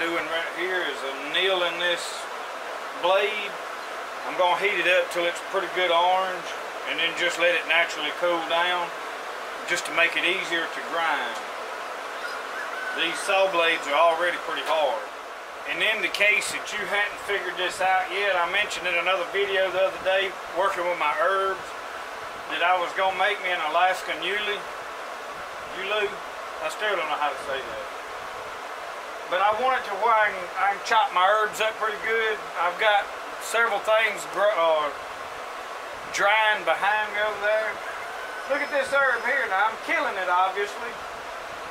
doing right here is I'm this blade. I'm gonna heat it up till it's pretty good orange and then just let it naturally cool down just to make it easier to grind. These saw blades are already pretty hard. And in the case that you hadn't figured this out yet, I mentioned in another video the other day, working with my herbs, that I was gonna make me an Alaskan Yuli. Yulu? I still don't know how to say that. But I want it to where I can, I can chop my herbs up pretty good. I've got several things grow, uh, drying behind me over there. Look at this herb here. Now I'm killing it obviously,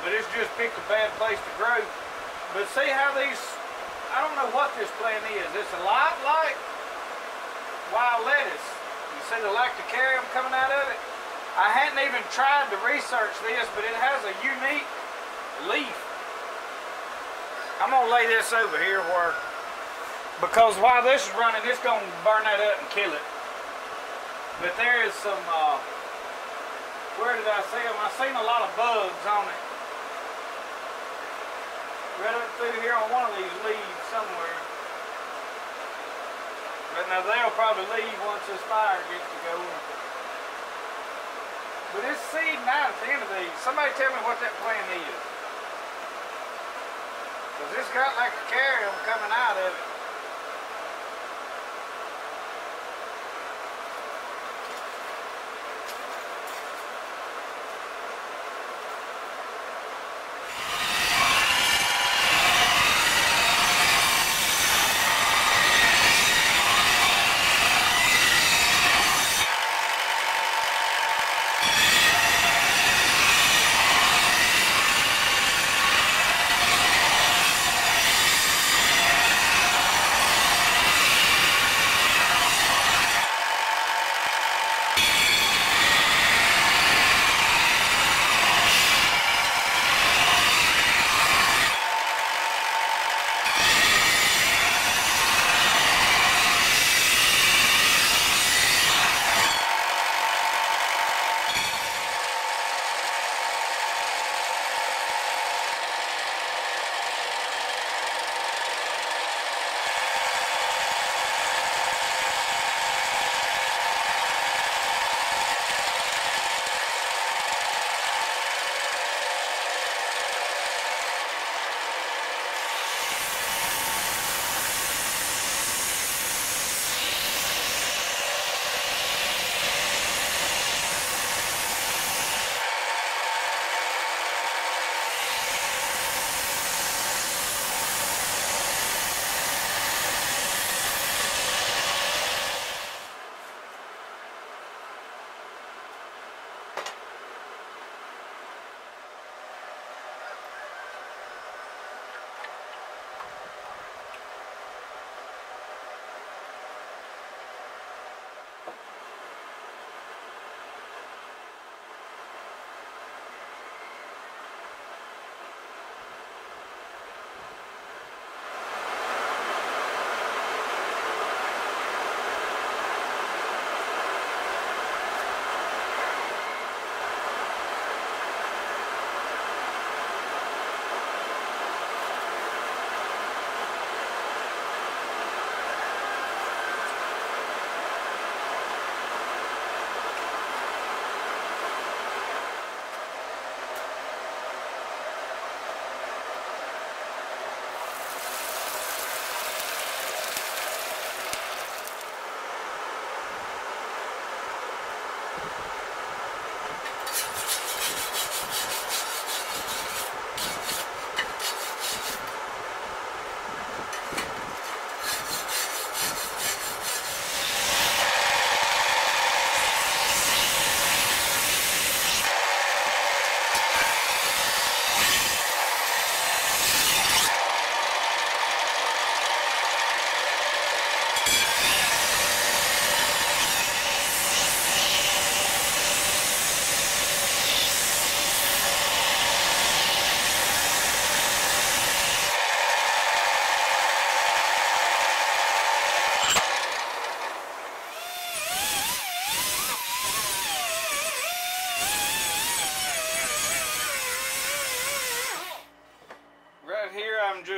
but it's just picked a bad place to grow. But see how these, I don't know what this plant is. It's a lot like wild lettuce. You see the lactucarium coming out of it? I hadn't even tried to research this, but it has a unique leaf. I'm gonna lay this over here where, because while this is running, it's gonna burn that up and kill it. But there is some, uh, where did I see them? I seen a lot of bugs on it. Right up through here on one of these leaves somewhere. But now they'll probably leave once this fire gets to going. But it's seeding out at the end of these. Somebody tell me what that plant is. Because it's got lactucarium coming out of it.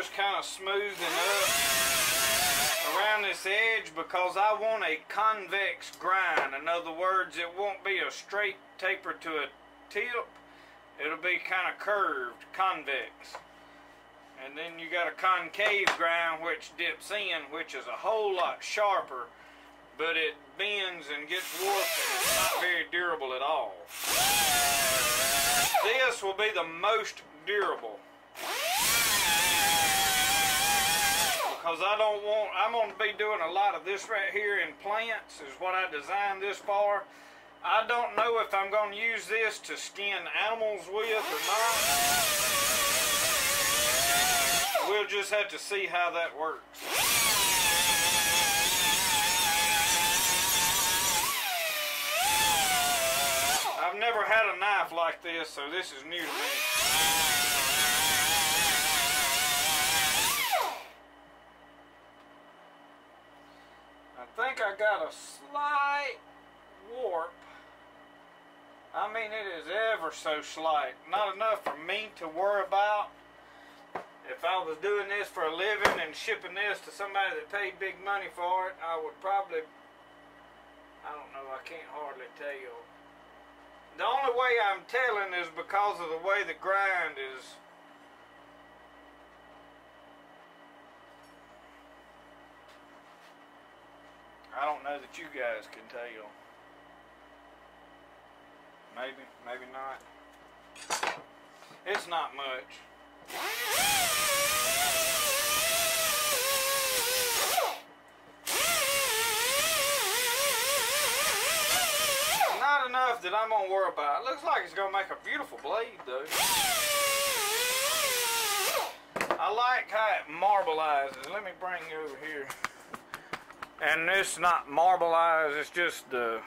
Just kind of smoothing up around this edge because I want a convex grind. In other words, it won't be a straight taper to a tip. It'll be kind of curved, convex. And then you got a concave grind which dips in, which is a whole lot sharper, but it bends and gets warped and it's not very durable at all. This will be the most durable. Because I don't want, I'm going to be doing a lot of this right here in plants is what I designed this for. I don't know if I'm going to use this to skin animals with or not. We'll just have to see how that works. I've never had a knife like this, so this is new to me. I think I got a slight warp. I mean, it is ever so slight. Not enough for me to worry about. If I was doing this for a living and shipping this to somebody that paid big money for it, I would probably, I don't know, I can't hardly tell. The only way I'm telling is because of the way the grind is I don't know that you guys can tell. Maybe, maybe not. It's not much. Not enough that I'm gonna worry about. It looks like it's gonna make a beautiful blade though. I like how it marbleizes. Let me bring you over here. And it's not marbleized, it's just the,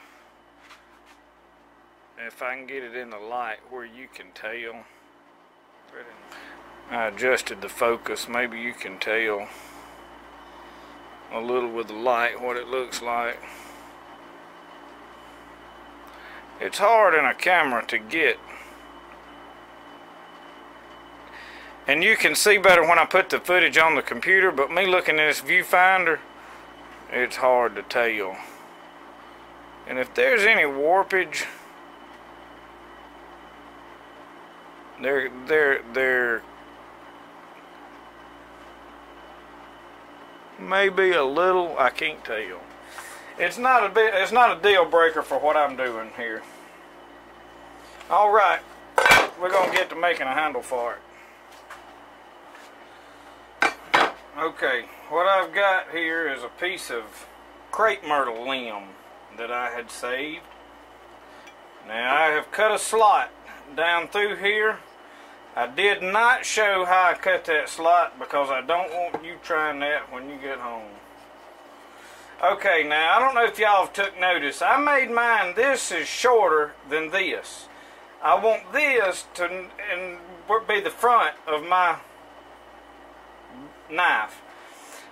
if I can get it in the light where you can tell. I adjusted the focus, maybe you can tell a little with the light what it looks like. It's hard in a camera to get. And you can see better when I put the footage on the computer, but me looking at this viewfinder, it's hard to tell. And if there's any warpage, there, there, there maybe a little. I can't tell. It's not a bit. It's not a deal breaker for what I'm doing here. All right, we're gonna get to making a handle for it. Okay, what I've got here is a piece of crepe myrtle limb that I had saved. Now I have cut a slot down through here. I did not show how I cut that slot because I don't want you trying that when you get home. Okay, now I don't know if y'all have took notice. I made mine, this is shorter than this. I want this to and be the front of my knife.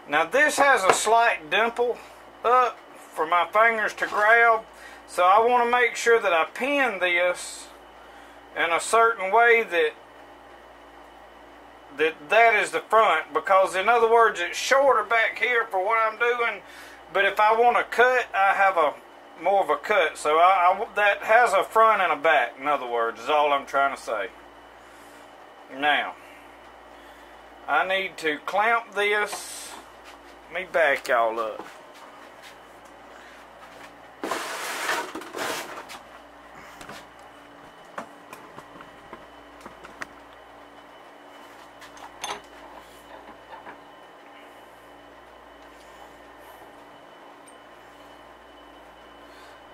Now this has a slight dimple up for my fingers to grab. So I want to make sure that I pin this in a certain way that that that is the front because in other words it's shorter back here for what I'm doing but if I want to cut I have a more of a cut so I, I, that has a front and a back in other words is all I'm trying to say now I need to clamp this. Let me back y'all up.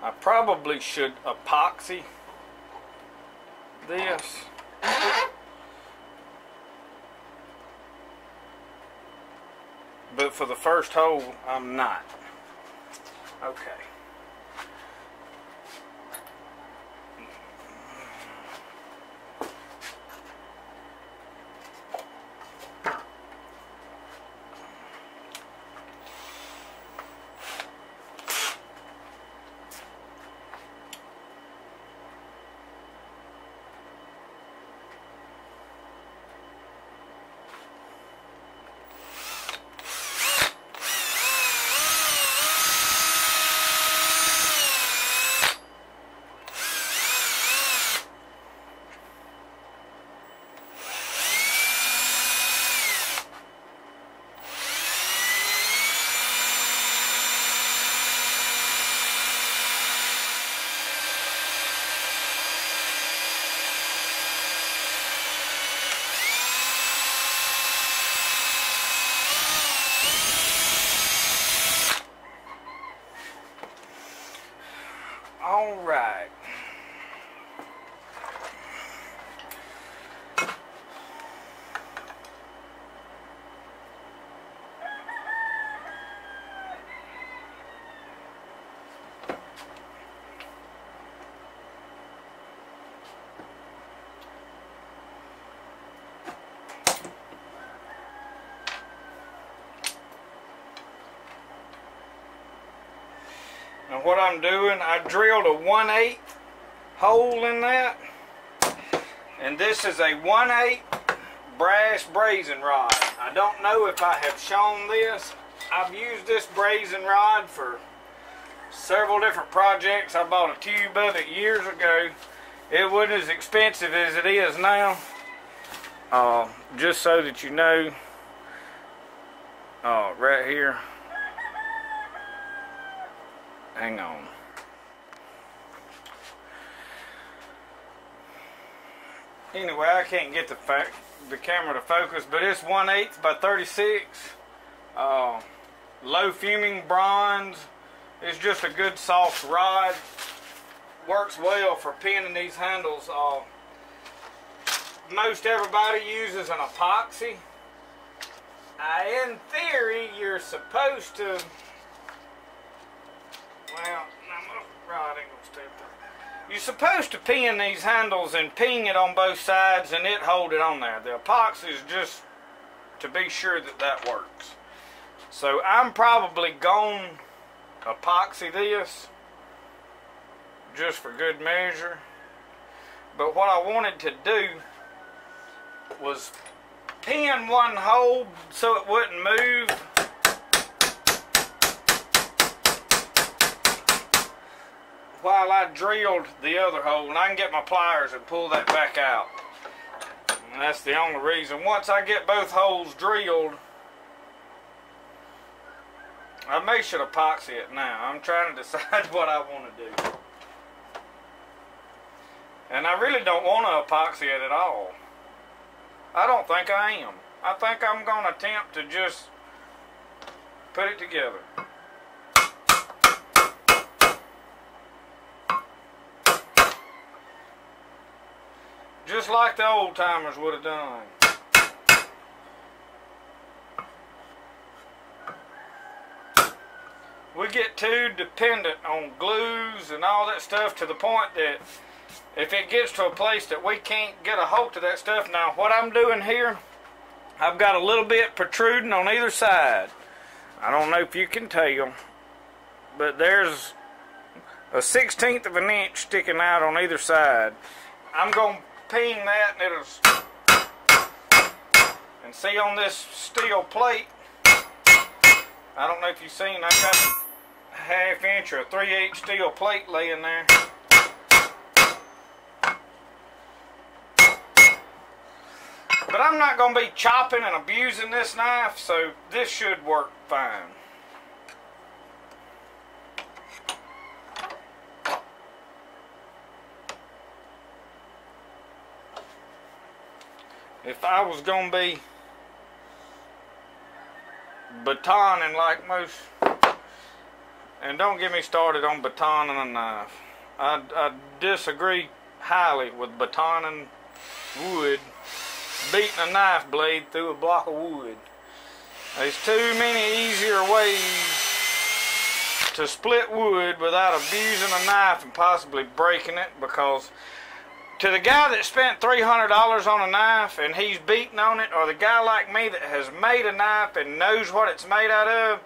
I probably should epoxy this. But for the first hole, I'm not. Okay. What I'm doing, I drilled a 1 8 hole in that. And this is a 1 8 brass brazing rod. I don't know if I have shown this. I've used this brazing rod for several different projects. I bought a tube of it years ago. It wasn't as expensive as it is now. Uh, just so that you know, uh, right here, hang on. Anyway, I can't get the the camera to focus, but it's 1 8 by 36. Uh, low fuming bronze. It's just a good soft rod. Works well for pinning these handles. Uh, most everybody uses an epoxy. Uh, in theory, you're supposed to. You're supposed to pin these handles and peen it on both sides and it hold it on there. The epoxy is just to be sure that that works. So I'm probably going epoxy this just for good measure. But what I wanted to do was pin one hole so it wouldn't move. While I drilled the other hole, and I can get my pliers and pull that back out. And that's the only reason. Once I get both holes drilled, I may should epoxy it now. I'm trying to decide what I want to do. And I really don't want to epoxy it at all. I don't think I am. I think I'm going to attempt to just put it together. Just like the old timers would have done. We get too dependent on glues and all that stuff to the point that if it gets to a place that we can't get a hold of that stuff, now what I'm doing here, I've got a little bit protruding on either side. I don't know if you can tell, but there's a 16th of an inch sticking out on either side. I'm going to peen that and it'll, and see on this steel plate, I don't know if you've seen, I've got a half inch or a 3 8 steel plate laying there. But I'm not going to be chopping and abusing this knife, so this should work fine. If I was going to be batoning like most, and don't get me started on batoning a knife. I, I disagree highly with batoning wood beating a knife blade through a block of wood. There's too many easier ways to split wood without abusing a knife and possibly breaking it because to the guy that spent $300 on a knife and he's beating on it or the guy like me that has made a knife and knows what it's made out of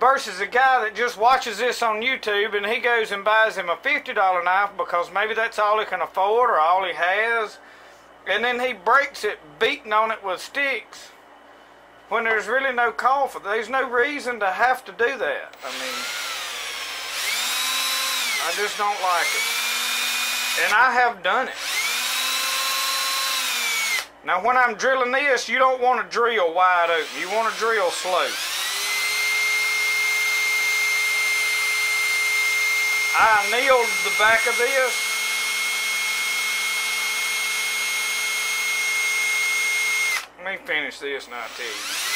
versus a guy that just watches this on YouTube and he goes and buys him a $50 knife because maybe that's all he can afford or all he has and then he breaks it beating on it with sticks when there's really no call for it. there's no reason to have to do that i mean i just don't like it and i have done it now when i'm drilling this you don't want to drill wide open. You want to drill slow. I annealed the back of this. Let me finish this and I'll tell you.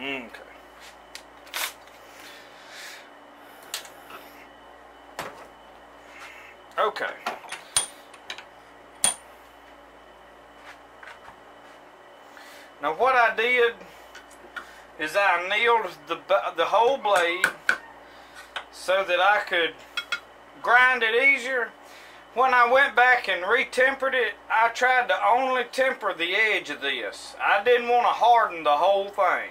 Okay. Okay. Now what I did is I annealed the, the whole blade so that I could grind it easier. When I went back and retempered it, I tried to only temper the edge of this. I didn't want to harden the whole thing.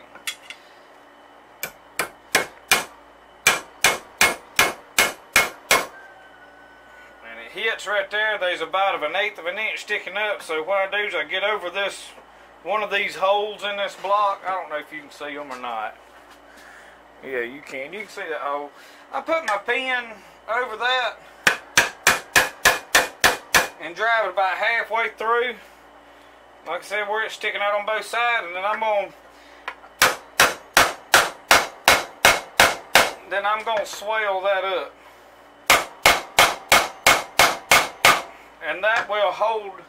And it hits right there. There's about of an eighth of an inch sticking up. So what I do is I get over this, one of these holes in this block. I don't know if you can see them or not. Yeah, you can. You can see that hole. I put my pin over that and drive it about halfway through. Like I said, where it's sticking out on both sides, and then I'm going then I'm gonna swell that up. And that will hold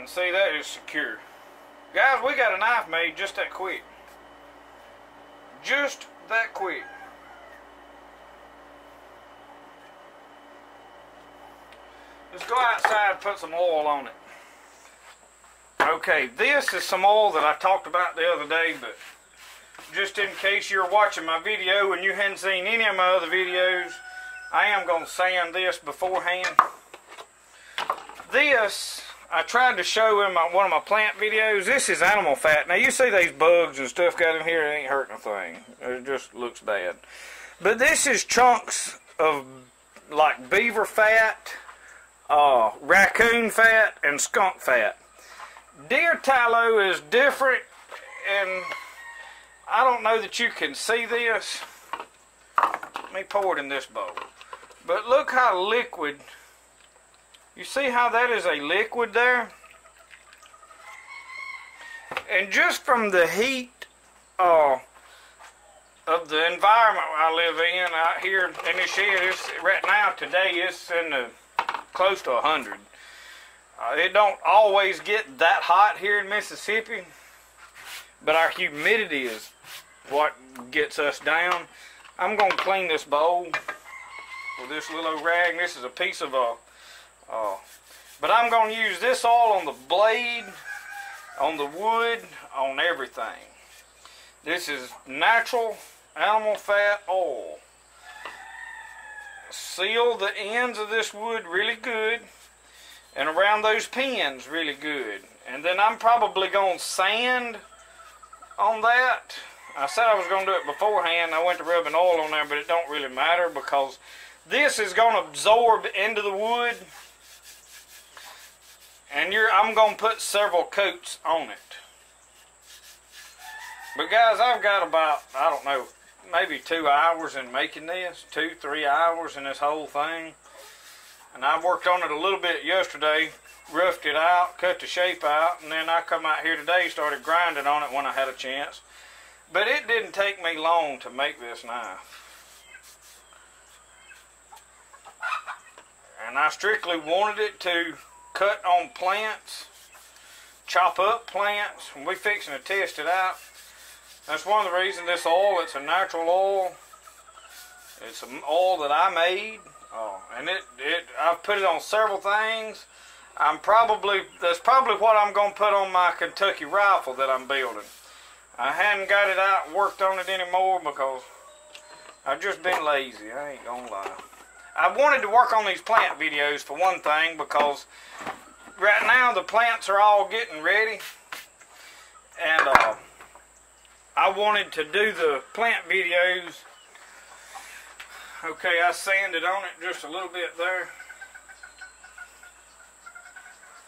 and see that is secure. Guys, we got a knife made just that quick. Just that quick. Let's go outside and put some oil on it. Okay, this is some oil that I talked about the other day, but just in case you're watching my video and you hadn't seen any of my other videos, I am going to sand this beforehand. This, I tried to show in my, one of my plant videos, this is animal fat. Now you see these bugs and stuff got in here, it ain't hurting a thing. It just looks bad. But this is chunks of like beaver fat, uh, raccoon fat, and skunk fat. Deer tallow is different, and I don't know that you can see this. Let me pour it in this bowl. But look how liquid, you see how that is a liquid there? And just from the heat uh, of the environment I live in out here in this shed, it's, right now today it's in the close to 100. Uh, it don't always get that hot here in Mississippi, but our humidity is what gets us down. I'm going to clean this bowl with this little rag. This is a piece of a, uh, but I'm going to use this oil on the blade, on the wood, on everything. This is natural animal fat oil. Seal the ends of this wood really good and around those pins really good. And then I'm probably going to sand on that. I said I was going to do it beforehand. I went to rubbing oil on there, but it don't really matter because this is going to absorb into the wood. And you're, I'm going to put several coats on it. But guys, I've got about, I don't know, maybe two hours in making this. Two, three hours in this whole thing. And I worked on it a little bit yesterday, roughed it out, cut the shape out, and then I come out here today, started grinding on it when I had a chance. But it didn't take me long to make this knife. And I strictly wanted it to cut on plants, chop up plants, we fixing to test it out. That's one of the reasons this oil, it's a natural oil. It's an oil that I made. Oh, and it, it, I've put it on several things. I'm probably, that's probably what I'm going to put on my Kentucky rifle that I'm building. I hadn't got it out and worked on it anymore because I've just been lazy. I ain't gonna lie. I wanted to work on these plant videos for one thing because right now the plants are all getting ready. And uh, I wanted to do the plant videos. Okay I sanded on it just a little bit there.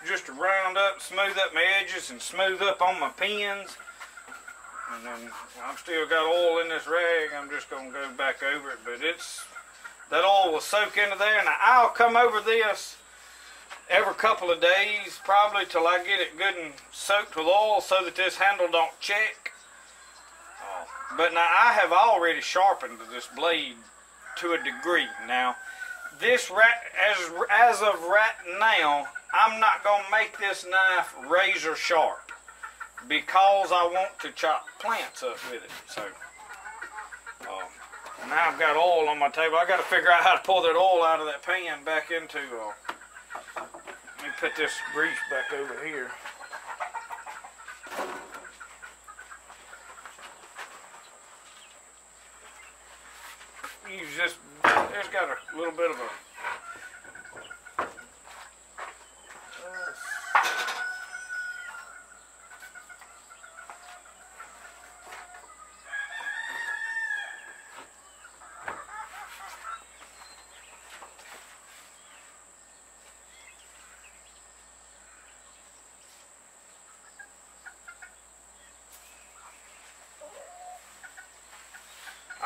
Just to round up smooth up my edges and smooth up on my pins. And then I've still got oil in this rag. I'm just gonna go back over it but it's that oil will soak into there and I'll come over this every couple of days probably till I get it good and soaked with oil so that this handle don't check. Uh, but now I have already sharpened this blade to a degree. Now this as as of right now I'm not gonna make this knife razor sharp because I want to chop plants up with it so now I've got oil on my table. I got to figure out how to pull that oil out of that pan back into. Uh, let me put this grease back over here. use this. It's got a little bit of a.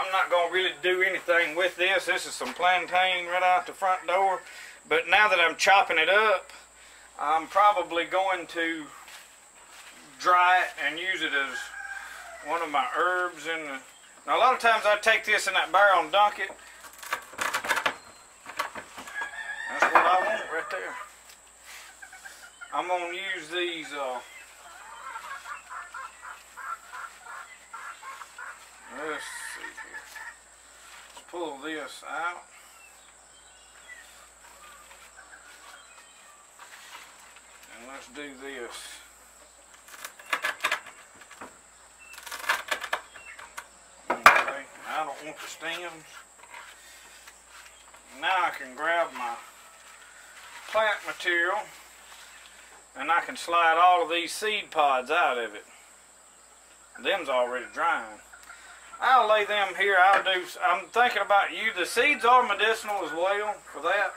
I'm not going to really do anything with this. This is some plantain right out the front door. But now that I'm chopping it up, I'm probably going to dry it and use it as one of my herbs the... Now a lot of times I take this in that barrel and dunk it. That's what I want right there. I'm going to use these... Uh. Let's pull this out. And let's do this. Okay, I don't want the stems. Now I can grab my plant material and I can slide all of these seed pods out of it. Them's already drying. I'll lay them here. I'll do. I'm thinking about you. The seeds are medicinal as well for that.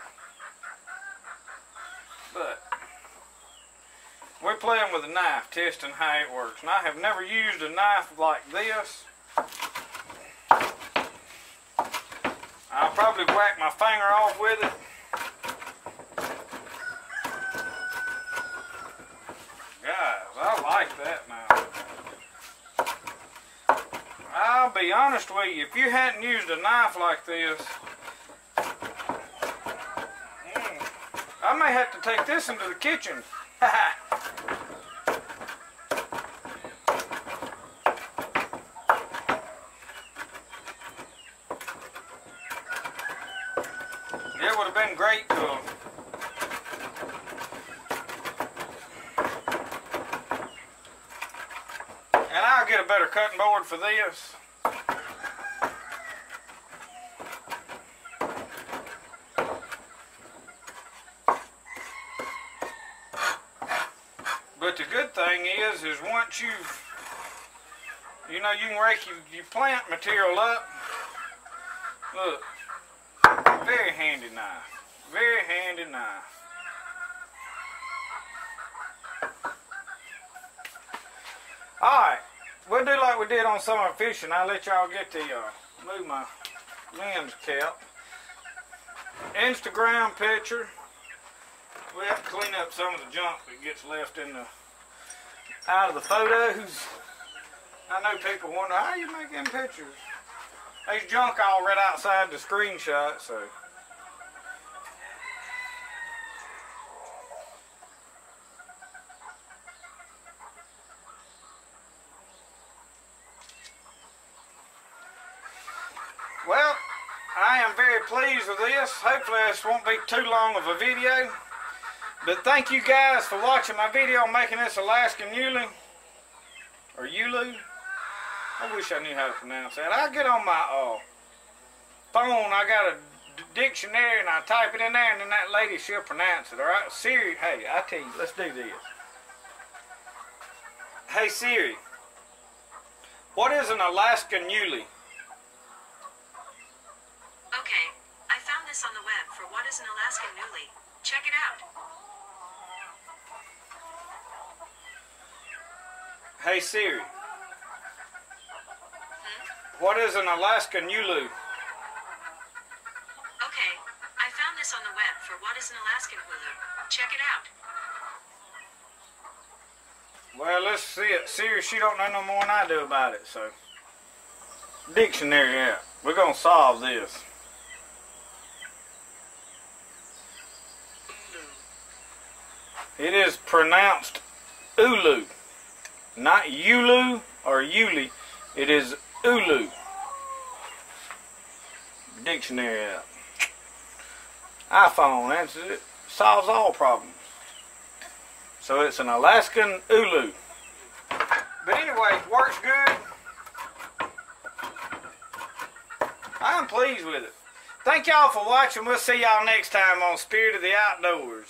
But we're playing with a knife, testing how it works. And I have never used a knife like this. I'll probably whack my finger off with it. Guys, I like that now. I'll be honest with you, if you hadn't used a knife like this, mm, I may have to take this into the kitchen. it would have been great to have And I'll get a better cutting board for this. But the good thing is, is once you, you know, you can rake your, your plant material up. Look, very handy knife, very handy knife. Alright, we'll do like we did on summer fishing. I'll let y'all get the, uh, move my lens cap. Instagram picture. We have to clean up some of the junk that gets left in the, out of the photos. I know people wonder, how you making pictures? There's junk all right outside the screenshot, so. Well, I am with this. Hopefully this won't be too long of a video. But thank you guys for watching my video making this Alaskan Yuli. Or Yulu. I wish I knew how to pronounce that. I get on my uh, phone, I got a dictionary and I type it in there and then that lady, she'll pronounce it. Alright, Siri, hey, I tell you, let's do this. Hey Siri, what is an Alaskan Yuli? Okay, this on the web for what is an Alaskan Newly. Check it out. Hey Siri. Hmm? What is an Alaskan Yulu? Okay, I found this on the web for what is an Alaskan Hulu. Check it out. Well, let's see it. Siri, she don't know no more than I do about it, so. Dictionary app. We're gonna solve this. It is pronounced Ulu. Not Yulu or Yuli. It is Ulu. Dictionary app. iPhone answers it. Solves all problems. So it's an Alaskan Ulu. But anyway, works good. I'm pleased with it. Thank y'all for watching. We'll see y'all next time on Spirit of the Outdoors.